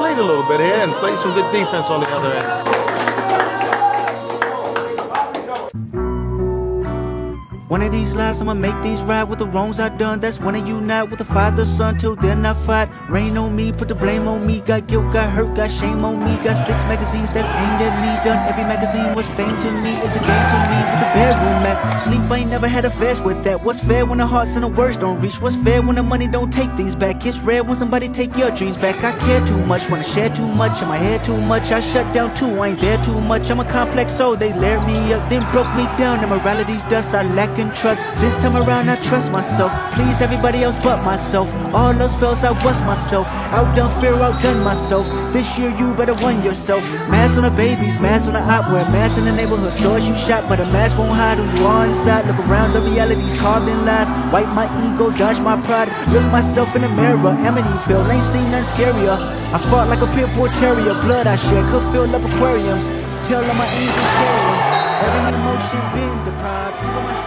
Lead a little bit here and play some good defense on the other end. One of these lives, I'ma make these right with the wrongs I done. That's when I unite with the father, son. Till then, I fight. Rain on me, put the blame on me. Got guilt, got hurt, got shame on me. Got six magazines that's aimed at me. Done every magazine was fame to me. It's a game to me. With the bedroom at sleep, I ain't never had a fast with that. What's fair when the hearts and the words don't reach? What's fair when the money don't take things back? It's rare when somebody take your dreams back. I care too much, wanna share too much. In my head too much, I shut down too. I ain't there too much. I'm a complex soul. They layered me up, then broke me down. And morality's dust, I lack in trust. This time around, I trust myself. Please everybody else but myself. All those fails, I was myself. Outdone fear, outdone myself. This year, you better won yourself. Mask on the babies, mask on the op, wear mask in the neighborhood stores you shop, but a mask won't hide who you are inside. Look around, the reality's carved in lies. Wipe my ego, dodge my pride. Look myself in the mirror, Amityville, ain't seen nothing scarier. I fought like a pit bull terrier, blood I shed could fill up aquariums. Tell all my angels carry. Every emotion been deprived,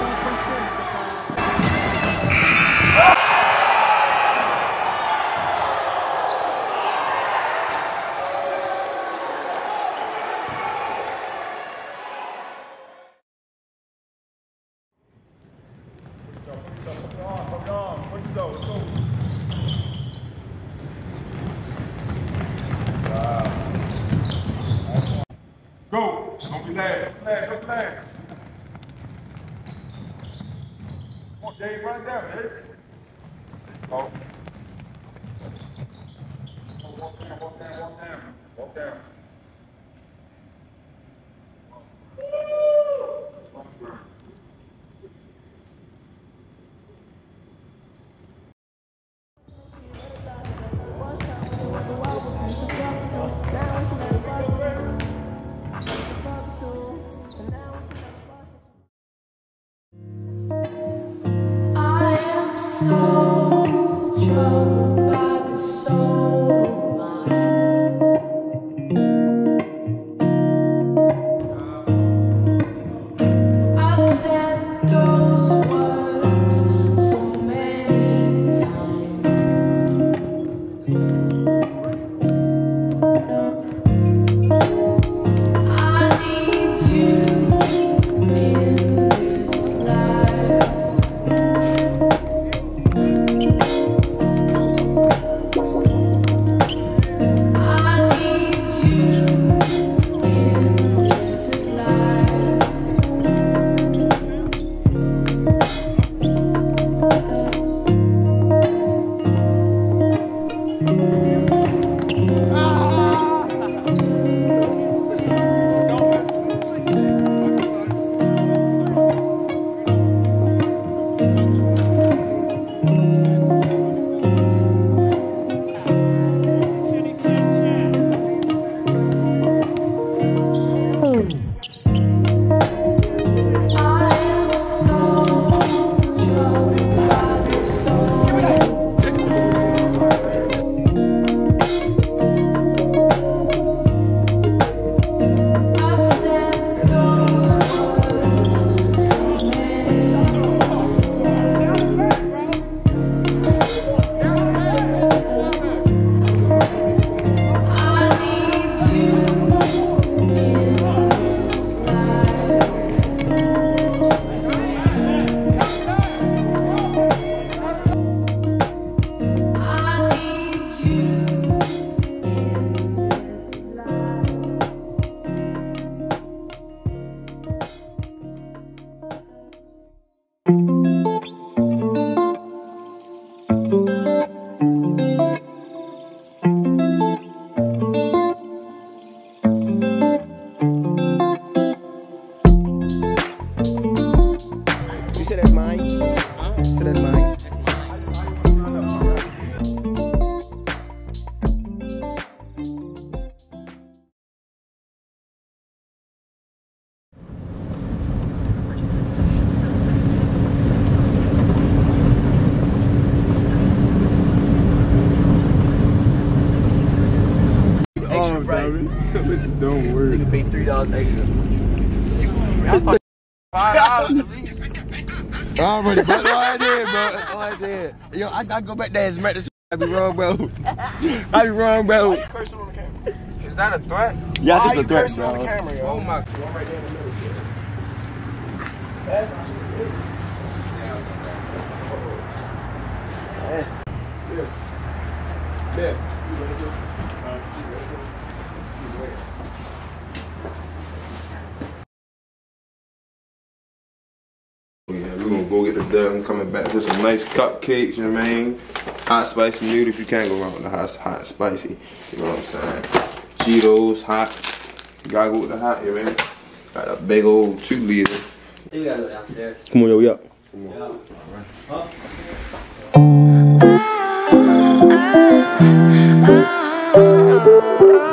Go. Don't be last. Last. Go last. Come on, Dave, run down, Dave. Go. Oh. Walk down, walk down, walk down. Walk down. I Baby. Don't worry. pay three dollars extra. You Five dollars at least. Already, bro. That's all I did, bro. That's all I did. Yo, I gotta go back there and smack this. I be wrong, bro. I be wrong, bro. Cursing on the camera. Is that a threat? Yeah, I you think a threat, cursing on the bro. camera, yo? Oh my I'm right there in the middle. Yeah, we're gonna go get this done. I'm coming back to some nice cupcakes, you know what I mean? Hot spicy noodles, you can't go wrong with the hot, hot spicy. You know what I'm saying? Cheetos, hot. You gotta go with the hot, you know what I mean? Got a big old two liter. You gotta go downstairs. Come on, yo, yo. How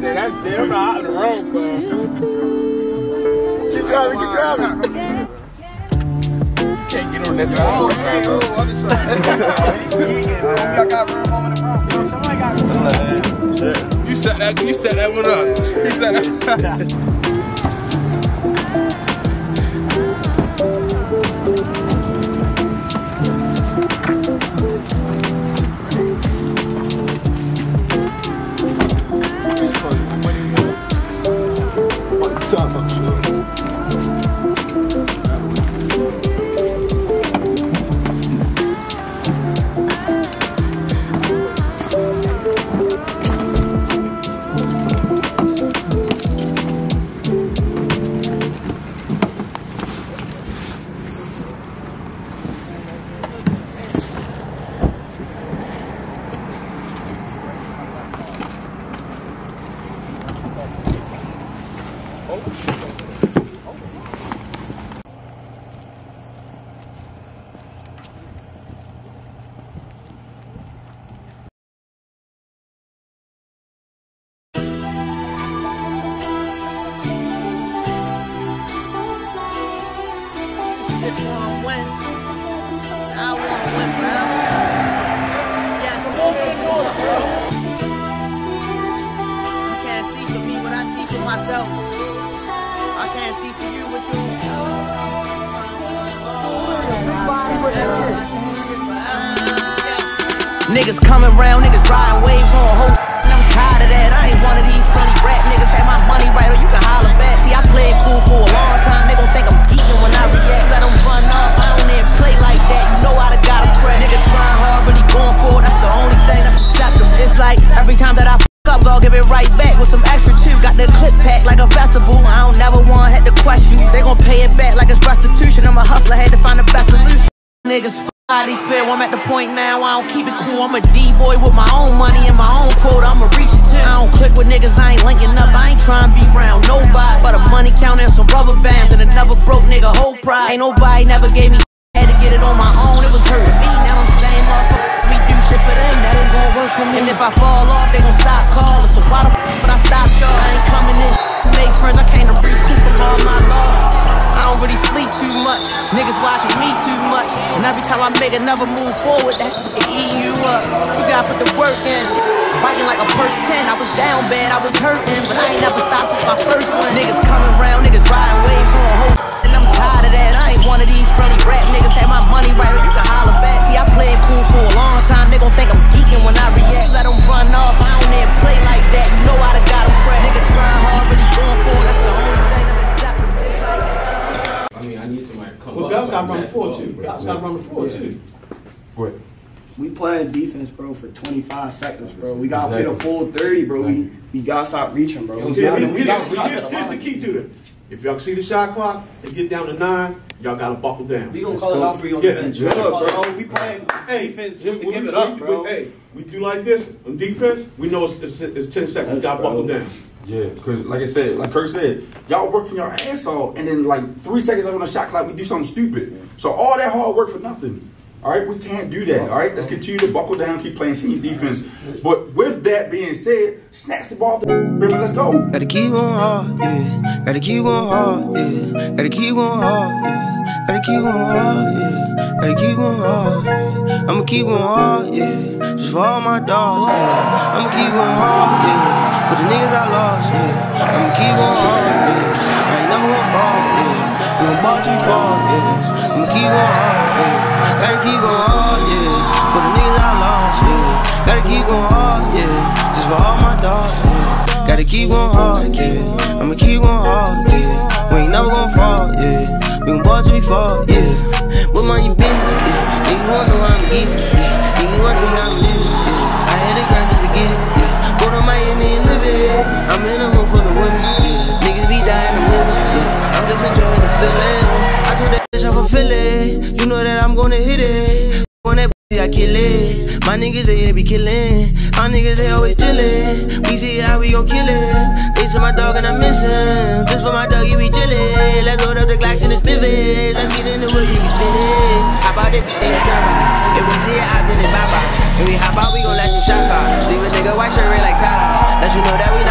That's them out in the. Keep driving, keep driving. Can't get on room. You set that, you set that one up. You set that. Niggas f- how they feel. I'm at the point now. I don't keep it cool. I'm a D boy with my own money and my own quota. I'ma reach it too. I don't click with niggas. I ain't linking up. I ain't trying to be around nobody. But a money count and some rubber bands and another broke nigga whole pride. Ain't nobody never gave me. Had to get it on my own. It was hurting me. Now I'm saying motherfucker. We do shit for them. That ain't gonna work for me. And if I fall off, they gon' stop calling. So why the f would I stop y'all? I ain't coming in. Make friends. I came to recoup from all my loss. I sleep too much. Niggas watching me too much. And every time I make another move forward, that shit eating you up. You gotta put the work in. Biting like a perk 10. I was down bad, I was hurting. But I ain't never stopped since my first one. Niggas coming round, niggas riding waves on whole. And I'm tired of that. I ain't one of these friendly rap niggas. Had my money we playing defense, bro, for 25 seconds, bro. We gotta play the full 30, bro. We we gotta stop reaching, bro. We Here- gotta, here- we gotta here- shots here- the here's the key to it. If y'all see the shot clock and get down to nine, y'all gotta buckle down. We gonna call it out for you on the Yeah, bench. yeah. Look, bro, we playing Hey, defense just to give we- it up, bro. Hey, we do like this on defense. We know it's, it's, it's ten seconds. We gotta bro. buckle down. Yeah, because like I said, like Kirk said, y'all working your ass off, and then like three seconds on the shot clock, we do something stupid. So all that hard work for nothing. All right, we can't do that. All right, let's continue to buckle down, keep playing team defense. But with that being said, snatch the ball, the let's go. Gotta keep going hard, yeah. Gotta keep going hard, yeah. Gotta keep going hard, yeah. Gotta keep going hard, yeah. Gotta keep going hard, yeah. I'ma keep going hard, yeah. Just for all my dogs, yeah. I'ma keep going hard, yeah. For the niggas I lost, yeah. I'ma keep going hard, yeah. I ain't never gonna fall, yeah. We gon' ball we fall, yeah. I'ma keep going hard, yeah. Gotta keep going hard, yeah. For the niggas I lost, yeah. Gotta keep going hard, yeah. Just for all my dogs, yeah. Gotta keep going hard, white shirt red like Tada. Let you know that we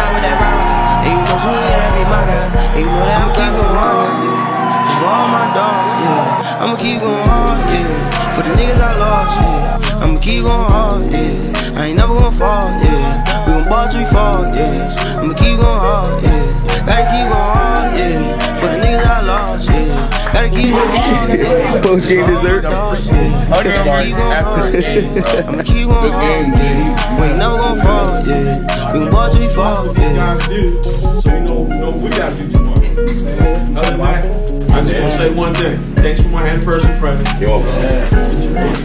Post game For all my dessert. dogs, yeah. Okay, Gotta keep going hard, yeah. I'ma keep going hard, yeah. We ain't never gonna fall, yeah. We gon' ball till we fall, yeah. guys do. So you know, you know we gotta do tomorrow. Other than that, I just want to say one thing. Thanks for my hand person present. You're welcome.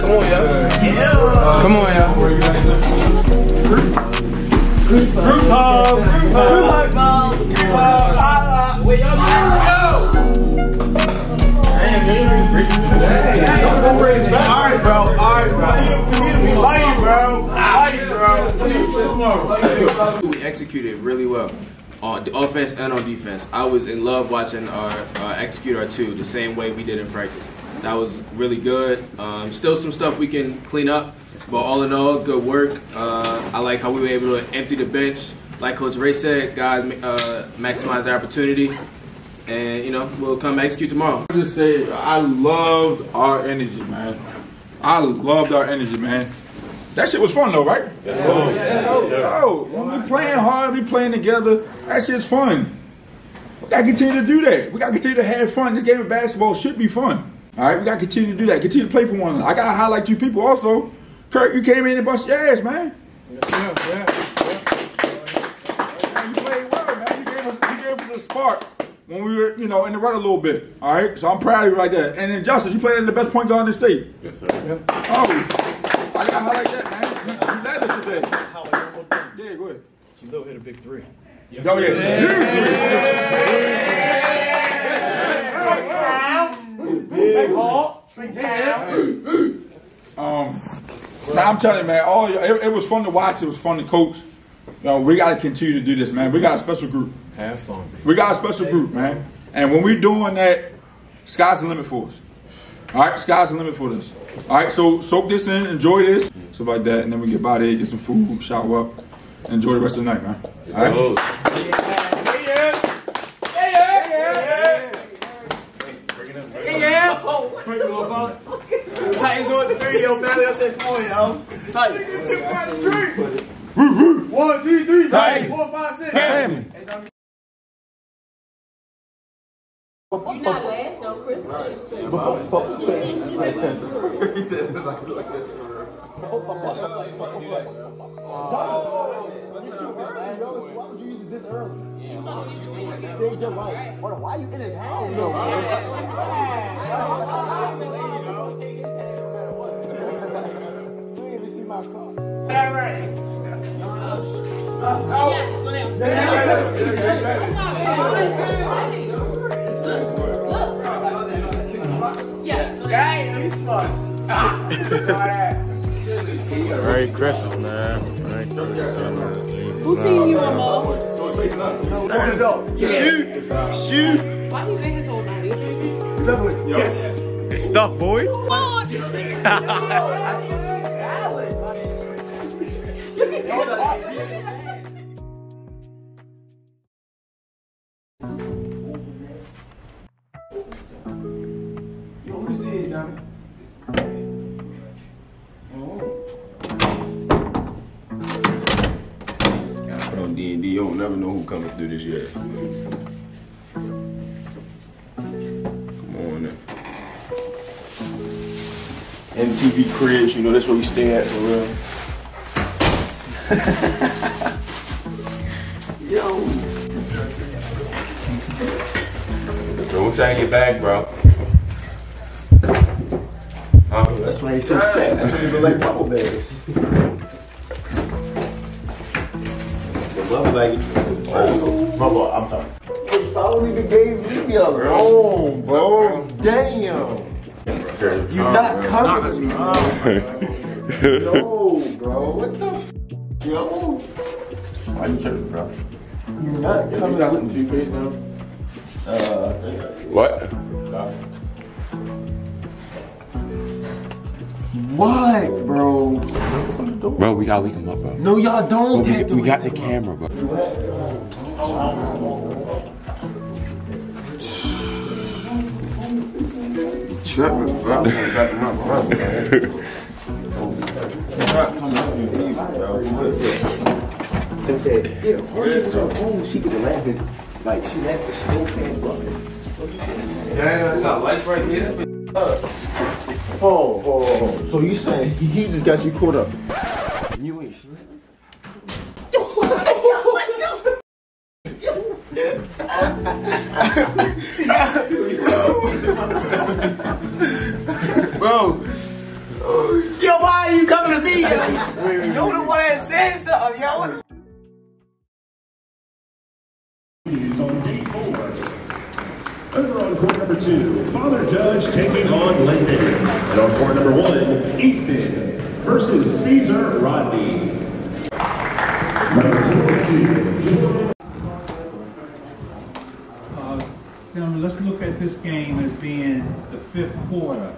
Come on, y'all. Come on, y'all. All right, bro. All right, bro. We need to be light, bro. Light, bro. Please, tomorrow. We executed really well on the offense and on defense. I was in love watching our uh, execute our two the same way we did in practice. That was really good. Um, still some stuff we can clean up, but all in all, good work. Uh, I like how we were able to empty the bench. Like Coach Ray said, guys uh, maximize the opportunity, and you know we'll come execute tomorrow. I just say I loved our energy, man. I loved our energy, man. That shit was fun though, right? Yeah, yeah, Yo, when we playing hard, we playing together. That shit's fun. We gotta continue to do that. We gotta continue to have fun. This game of basketball should be fun. All right, we gotta continue to do that. Continue to play for one another. I gotta highlight you people also. Kurt, you came in and bust your ass, man. Man, you played well, man. You gave us, you gave us a spark when we were, you know, in the run a little bit. All right, so I'm proud of you like that. And then Justice, you played in the best point guard in the state. Yes, sir. Oh, I gotta highlight that, man. You, you led us today. Yeah, go ahead. Lil hit a big three. Oh yeah. Um, man, I'm telling you, man, all it, it was fun to watch. It was fun to coach. You know, we got to continue to do this, man. We got a special group. Have fun. We got a special group, man. And when we doing that, sky's the limit for us. All right, sky's the limit for us. All right, so soak this in, enjoy this, stuff like that, and then we get by there, get some food, shower up, enjoy the rest of the night, man. All right. Titans on the three, yo. Family upstairs morning, yo. Tight. One, two, three. Titans. Four, five, six. Family. You not last, no, Christmas. Right. he said, like, like this for oh. Why would you use it this early? You Saved your life. Why are you in his hand? No. You ain't even see my car. All right. Yes, whatever. Merry Christmas, man. Merry Christmas. Who team you on, Mo? There you go. Shoot. Shoot. Why he make his whole body? Definitely. Yes. It's stuck, boy. Yo, You don't never know who coming through this year. Come on now. MTV cribs, you know that's where we stay at for real. Yo. Don't try to get back, bro. Huh? That's why he's so fat. That's why he look like bubble bags. The bubble bag. Oh, bubble. I'm sorry. I don't even gave me a room, bro. Damn. You're not coming with me, bro. No, bro. What the f? Yo. Why you tripping, bro? You're not coming with me. toothpaste now? Uh, What? What, bro? Bro, we got we can up, bro. No, y'all don't we, take the we got the camera, bro. Tripping, bro. Back in my brother, man. Not coming up here either, bro. They said, was on home. She could have laughing. Like, she laughed, but she don't can't. Yeah, it's got lights right here. Oh, oh, oh. So you saying he, he just got you caught up? You ain't sure? Bro. Yo, why are you coming to me, yo? You the one that said something, yo. Over on court number two, Father Judge taking on Linden. And on court number one, Easton versus Caesar Rodney. Uh, Gentlemen, let's look at this game as being the fifth quarter.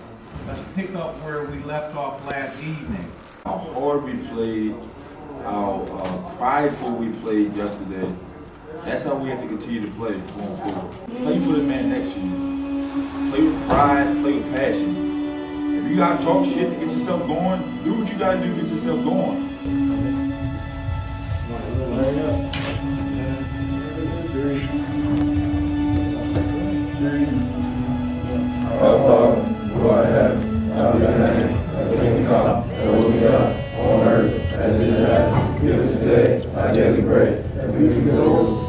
Let's pick up where we left off last evening. How hard we played, how uh, prideful we played yesterday. That's how we have to continue to play going forward. Play for the man next to you. Play with pride, play with passion. If you gotta talk shit to get yourself going, do what you gotta do to get yourself going. Father, who in on earth as. Give us today our daily bread, and we forgive those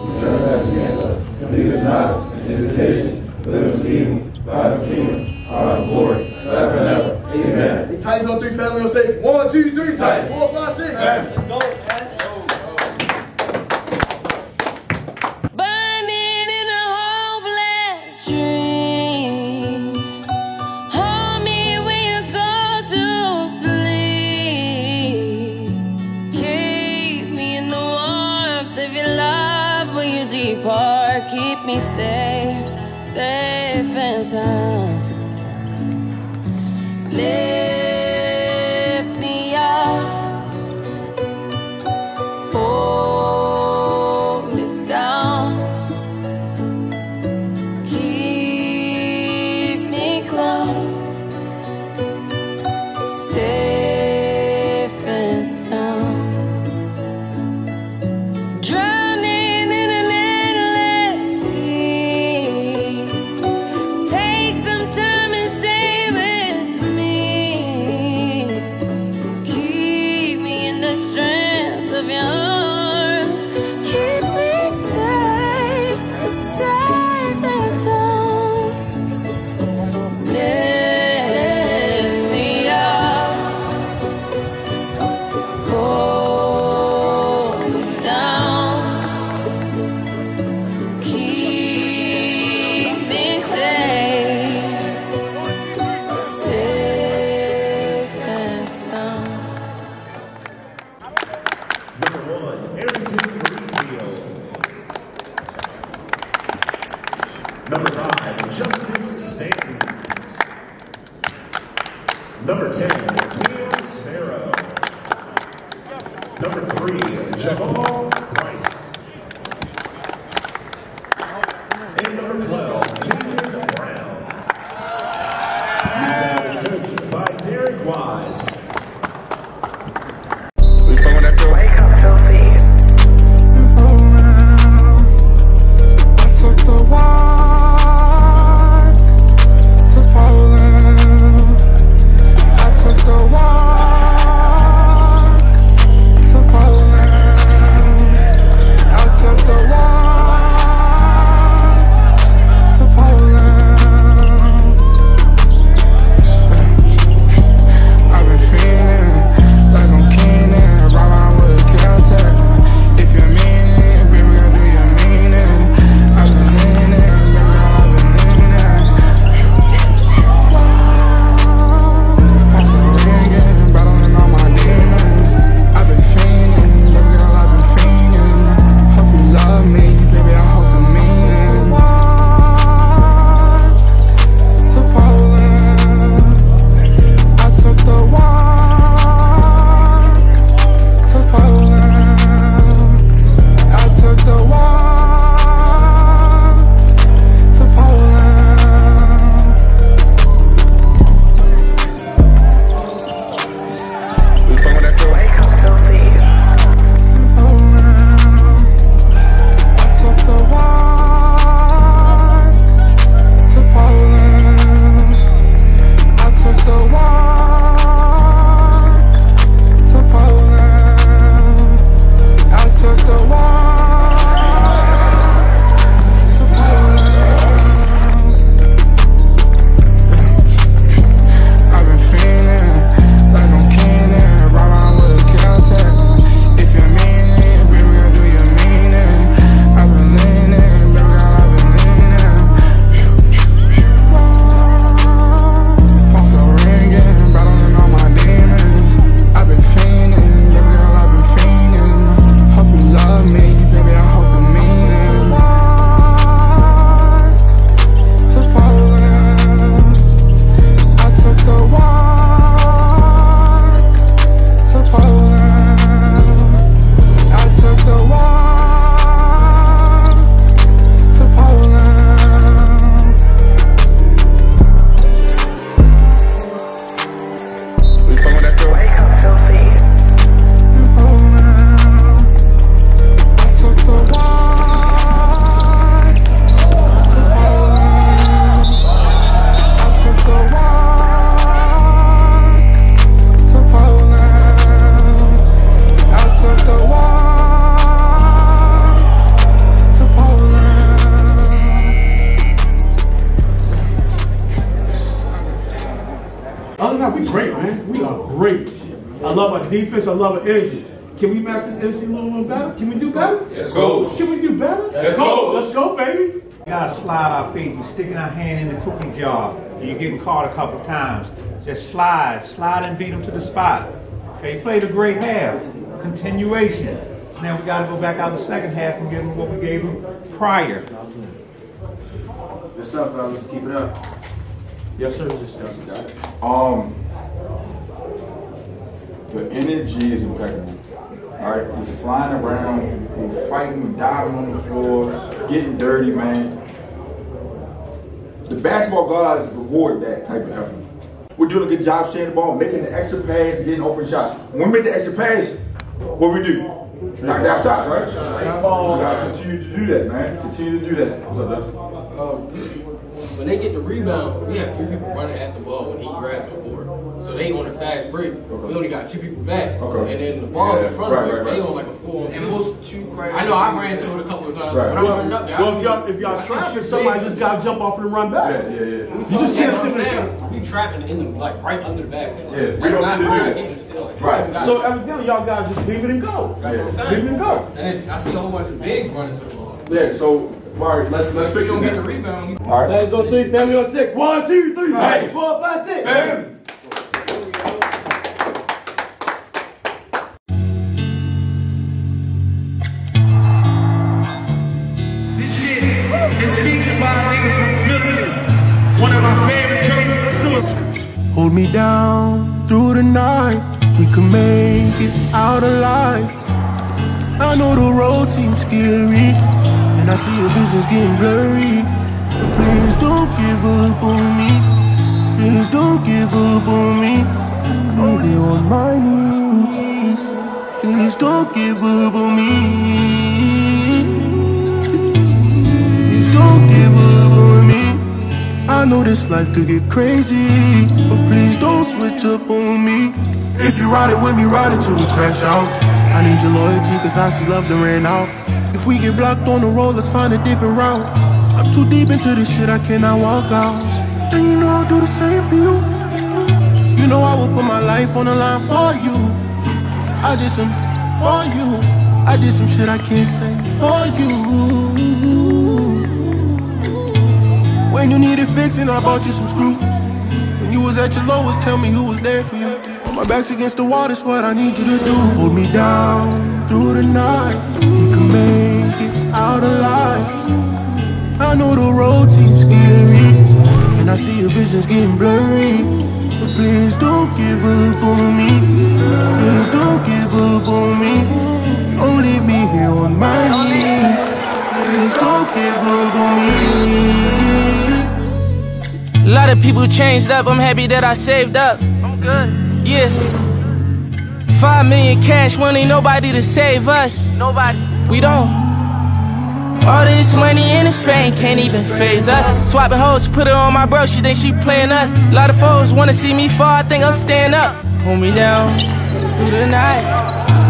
lead us not into temptation, but deliver us from evil. God is kingdom, and glory, forever and ever. Amen. Hey, Titans on three, family on six. One, two, three, Titans. Four, five, six. Let's go. Man. We great. I love our defense. I love our energy. Can we match this NC a little bit better? Can we do better? Let's go. Can we do better? Let's go. Let's go, baby. We gotta slide our feet. You're sticking our hand in the cookie jar. and You're getting caught a couple times. Just slide, slide and beat them to the spot. Okay, you played a great half. Continuation. Now we gotta go back out the second half and give them what we gave them prior. What's up, fellas? Keep it up. Yes, sir. Just Um, the energy is impeccable. All right, we're flying around, we're fighting, we're diving on the floor, getting dirty, man. The basketball gods reward that type of effort. We're doing a good job sharing the ball, making the extra pass, getting open shots. When we make the extra pass, what we do? Knock down shots, right? We gotta continue to do that, man. Continue to do that. What's up, Dustin? Um, when they get the rebound, we have two people running at the ball when he grabs the board. So they on a fast break. We only got two people back. Okay. And then the ball's Yeah, in front right, of us. right, they right. on like a four on And two. most two crashes. I know I ran into it a couple of times. Right. When I'm Well, running up there, well, if see- y'all if y'all see trapping, somebody just gotta jump off and run back. Yeah, yeah, yeah. You just Yeah, can't that's what sit I'm there. We trapping in the, like right under the basket. Yeah, we Like, don't not need to do right, that. Getting. Right. We got- So evidently y'all gotta just leave it and go. That's what I'm Leave it and go. And I see a whole bunch of bigs running to the ball. Yeah, so, all right, let's, let's If fix you it get the now. rebound, All right. Saints on three, family on six. One, two, three, Hey. four, five, six. Bam. This shit is featured by a nigga from Philly. One of my favorite jokes. Let's do it. Who Hold me down through the night. We can make it out alive. I know the road seems scary, and I see your visions getting blurry. But please don't give up on me. Please don't give up on me. Only on my knees. Please don't give up on me. Please don't give up on me. I know this life could get crazy, but please don't switch up on me. If you ride it with me, ride it till we crash out. I need your loyalty, cause I see love that ran out. If we get blocked on the road, let's find a different route. I'm too deep into this shit, I cannot walk out. And you know I'll do the same for you. You know I will put my life on the line for you. I did some for you. I did some shit I can't say for you. When you needed fixing, I bought you some screws. When you was at your lowest, tell me who was there for you. When my back's against the wall, that's what I need you to do. Hold me down through the night. We can make it out alive. I know the road seems scary, and I see your visions getting blurry. But please don't give up on me. Please don't give up on me. Don't leave me here on my knees. Please don't give up on me. A lot of people changed up, I'm happy that I saved up. I'm good. Yeah. Five million cash, when ain't nobody to save us. Nobody. We don't. All this money and this fame can't even phase us. Swapping hoes, put it on my bro, she think she playing us. A lot of foes wanna see me fall, I think I'm staying up. Pull me down through the night.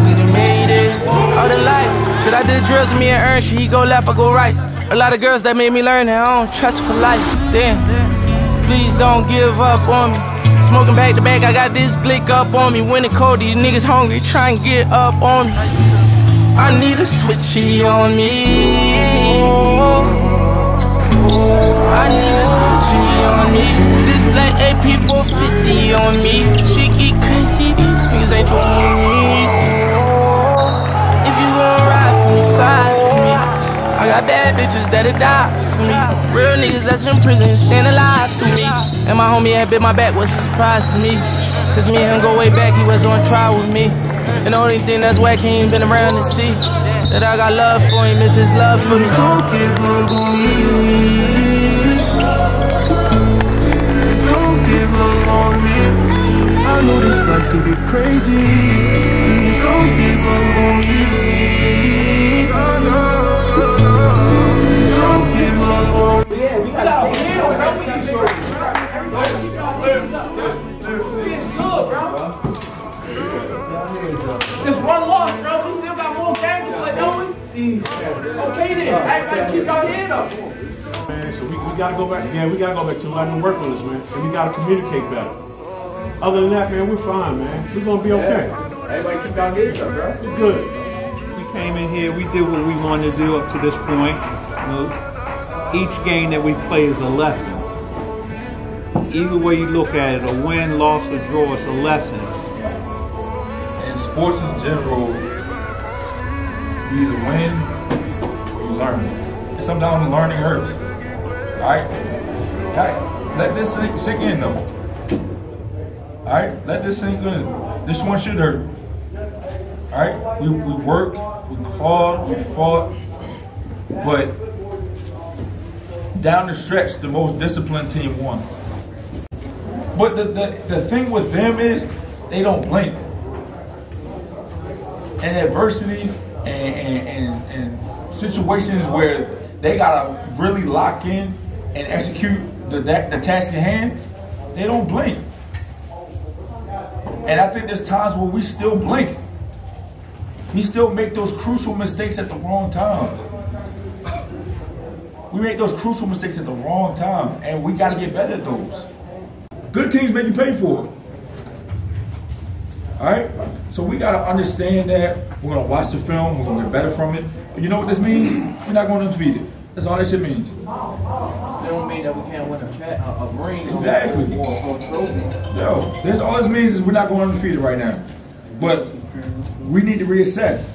We done made it all the life. Should I did drills with me and Earn? Should he go left or go right? A lot of girls that made me learn that I don't trust for life. Damn. Please don't give up on me. Smoking back to back, I got this glick up on me. When it cold, these niggas hungry, try and get up on me. I need a switchy on me. I need a switchy on me. This black AP 450 on me. She get crazy, these niggas ain't your homies. If you gon' ride for me, slide for me. I got bad bitches that'll die for me. Real niggas that's in prison, stand alive through me. And my homie had bit my back was a surprise to me. Cause me and him go way back, he was on trial with me. And the only thing that's whack, he ain't been around to see. That I got love for him if it's love for me. Don't give up on me. Don't give up on me. I know this life could get crazy. Don't give up on me. No, no, no, no. Don't give up on me. Yeah, we gotta Just one loss, bro. We still got more games to play, don't we? Okay then. Everybody keep your head up. Man, so we, we gotta go back. Yeah, we gotta go back to letting them work on this, man. And we gotta communicate better. Other than that, man, we're fine, man. We're gonna be okay. Everybody keep your head up, bro. We're good. We came in here, we did what we wanted to do up to this point. You know, each game that we play is a lesson. Either way you look at it, a win, loss, or draw, it's a lesson. In sports in general, you either win or you learn. And sometimes learning hurts. Alright? Alright, let this sink, sink in though. Alright, let this sink in. This one should hurt. Alright? We, we worked, we clawed, we fought, but down the stretch, the most disciplined team won. But the, the, the thing with them is they don't blink. And adversity and, and, and, and situations where they gotta really lock in and execute the, that, the task at hand, they don't blink. And I think there's times where we still blink. We still make those crucial mistakes at the wrong time. We make those crucial mistakes at the wrong time, and we got to get better at those. Good teams make you pay for it. All right? So we got to understand that. We're going to watch the film. We're going to get better from it. You know what this means? We're not going undefeated. That's all that shit means. That don't mean that we can't win a, chat, a, a ring Exactly. or, or a trophy. Yo, this all this means is we're not going undefeated right now. But we need to reassess.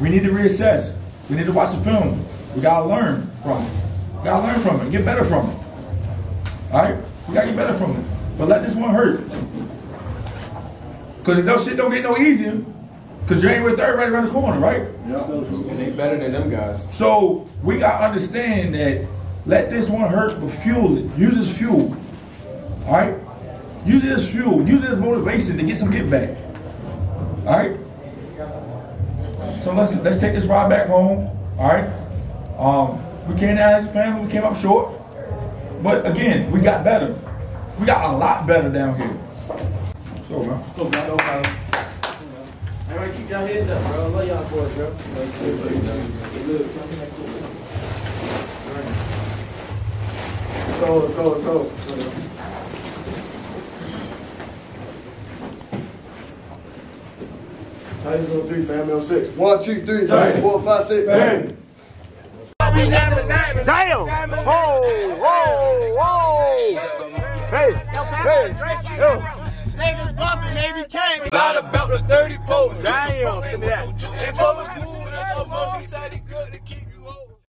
We need to reassess. We need to watch the film. We gotta learn from it. We gotta learn from it. Get better from it. All right? We gotta get better from it. But let this one hurt. Because that shit don't get no easier. Because January 3rd right around the corner, right? And they better than them guys. So we gotta understand that let this one hurt, but fuel it. Use this fuel. Alright? Use this fuel. Use this motivation to get some get back. Alright? So let's let's take this ride back home. Alright? Um, we came out as a family, we came up short. But again, we got better. We got a lot better down here. So man. Everybody keep your heads up, bro. I love y'all boys, bro. Let's go, let's go, let's go. Titans on three, family on six. One, two, three, Titans, four, five, six. Bang. Damn! Whoa, whoa, whoa! Hey, hey, yo. Niggas bumping, they became. Not about the 34. Damn, send me that. They both was moving, that's how much he said he could.